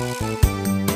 Música